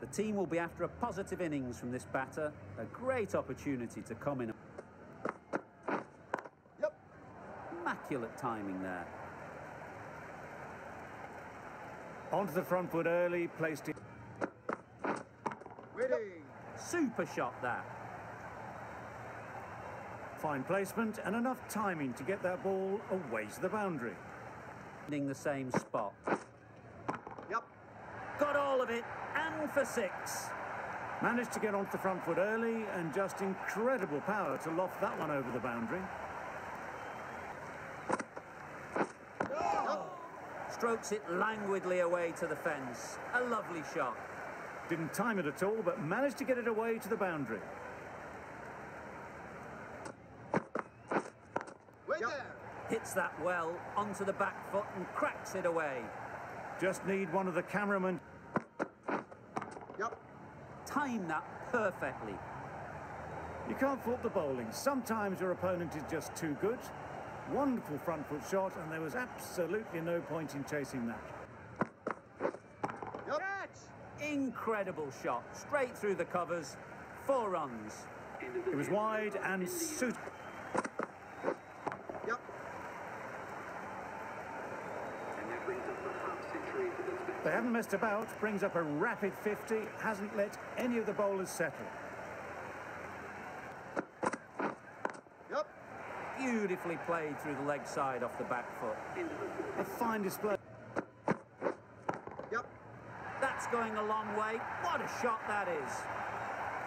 The team will be after a positive innings from this batter. A great opportunity to come in. Yep. Immaculate timing there. Onto the front foot early, placed it. Ready. Super shot that. Fine placement and enough timing to get that ball away to the boundary. In the same spot. Yep. Got all of it, and for six. Managed to get onto the front foot early and just incredible power to loft that one over the boundary. Strokes it languidly away to the fence. A lovely shot. Didn't time it at all, but managed to get it away to the boundary. Wait there. Hits that well onto the back foot and cracks it away. Just need one of the cameramen. Yep. Time that perfectly. You can't fault the bowling. Sometimes your opponent is just too good. Wonderful front foot shot, and there was absolutely no point in chasing that. Yep. Catch. Incredible shot. Straight through the covers. Four runs. It was wide and suit. Yep. And that brings up the half century for the They haven't messed about. Brings up a rapid 50. Hasn't let any of the bowlers settle. Yep. Beautifully played through the leg side off the back foot. A fine display. Yep. That's going a long way. What a shot that is.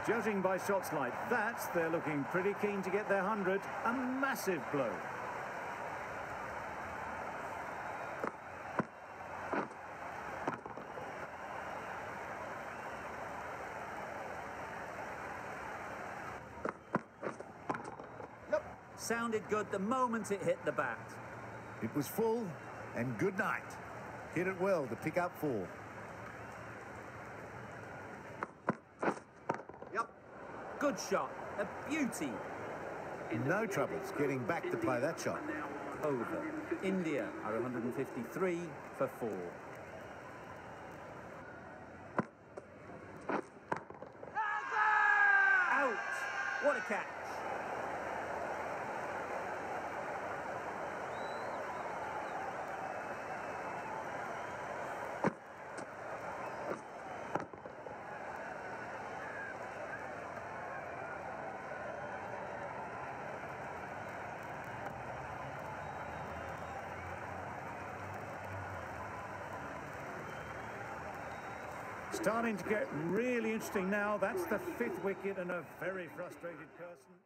Judging by shots like that, they're looking pretty keen to get their 100. A massive blow. Sounded good the moment it hit the bat. It was full and good night. Hit it well to pick up four. Yep. Good shot. A beauty. No troubles getting back to play that shot. Over. India are 153 for four. Out. What a catch. Starting to get really interesting now. That's the fifth wicket and a very frustrated person.